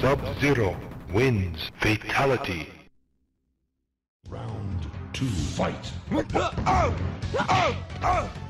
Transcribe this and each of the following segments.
Sub-Zero wins fatality. Round two, fight. Uh, oh, uh, oh, uh.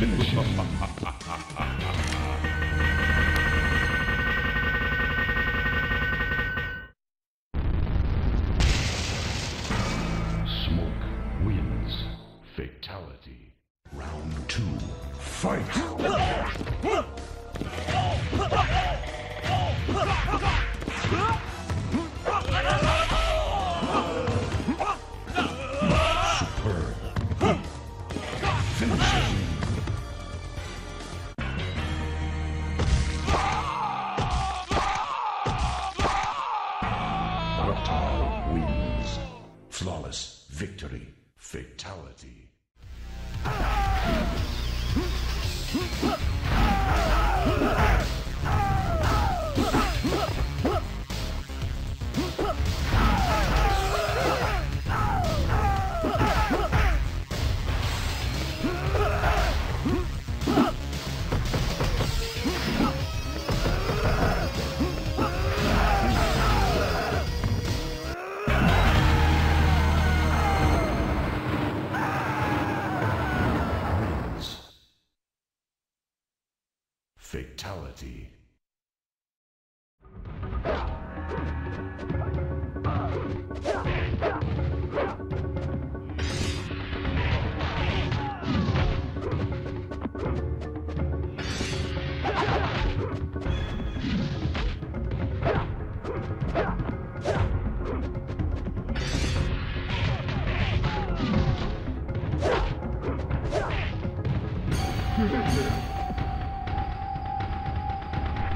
Finish victory. Fatality. Wins.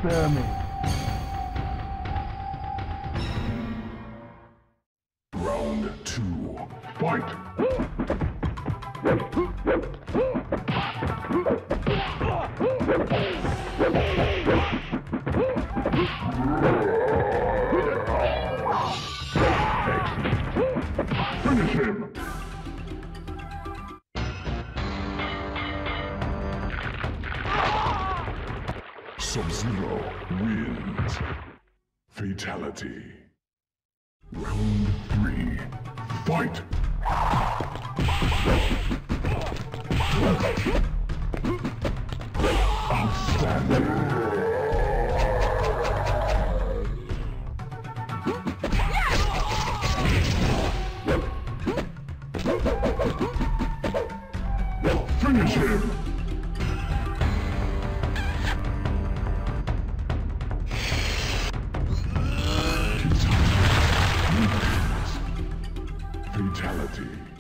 Spare me. Round two. Fight. Finish him. Sub-Zero wins. Fatality. Round three. Fight! Outstanding! brutality.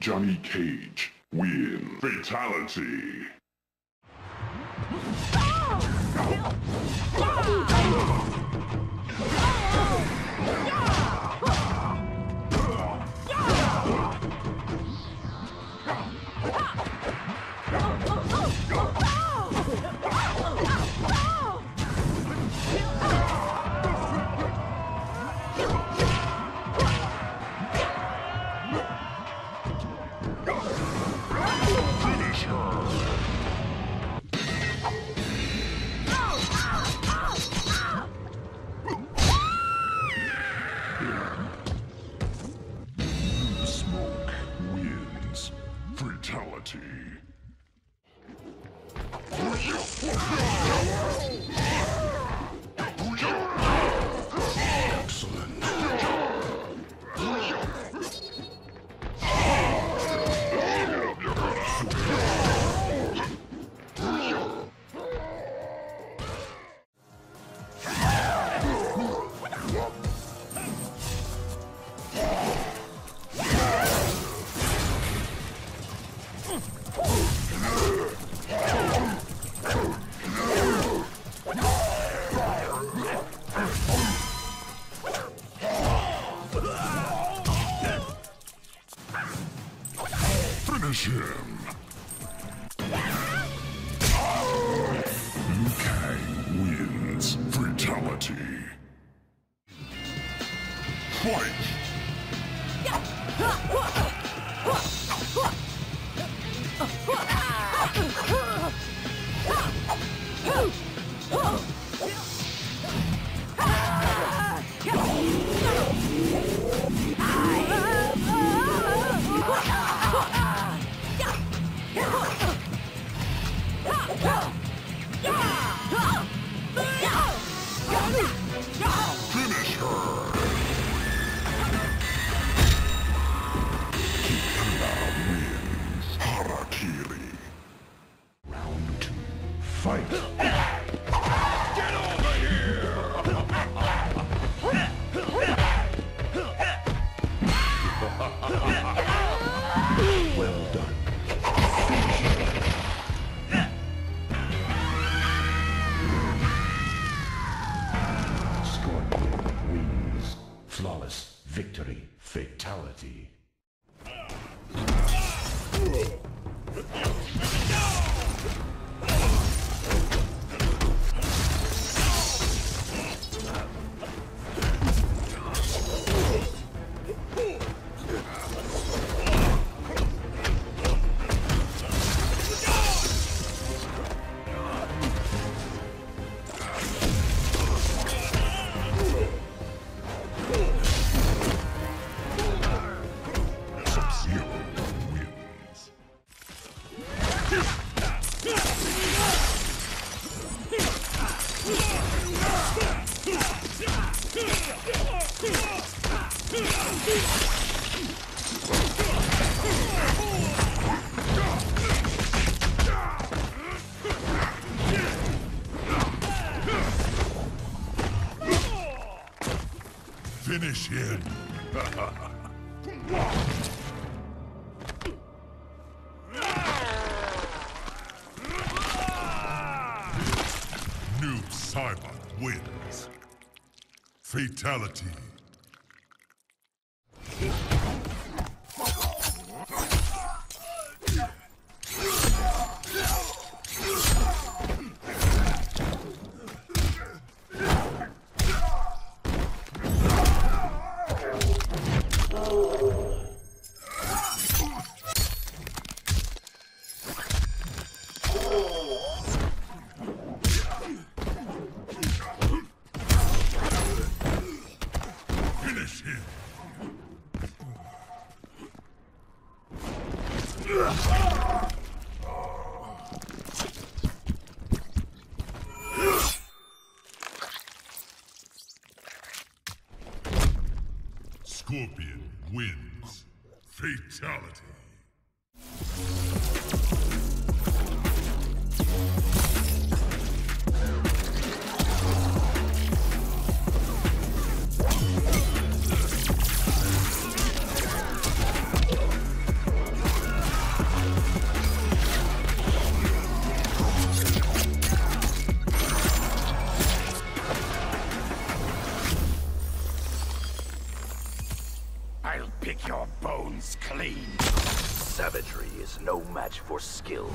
Johnny Cage win fatality. Go! Finish him. Noob Saibot wins. Fatality. Scorpion wins. Fatality. Is no match for skill.